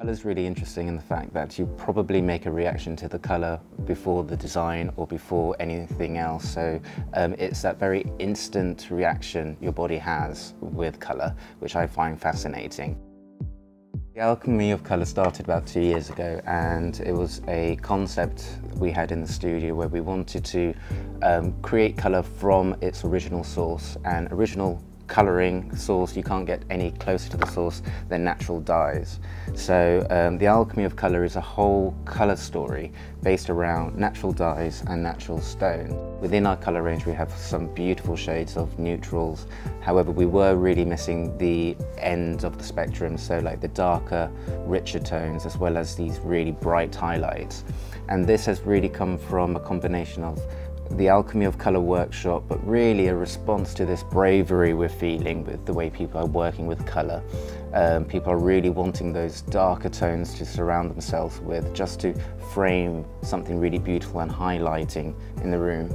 Colour's really interesting in the fact that you probably make a reaction to the colour before the design or before anything else. So um, it's that very instant reaction your body has with colour, which I find fascinating. The alchemy of colour started about two years ago and it was a concept we had in the studio where we wanted to um, create colour from its original source and original colouring source, you can't get any closer to the source than natural dyes. So um, the alchemy of colour is a whole colour story based around natural dyes and natural stone. Within our colour range we have some beautiful shades of neutrals, however we were really missing the end of the spectrum, so like the darker, richer tones as well as these really bright highlights. And this has really come from a combination of the Alchemy of Colour workshop, but really a response to this bravery we're feeling with the way people are working with colour. Um, people are really wanting those darker tones to surround themselves with just to frame something really beautiful and highlighting in the room.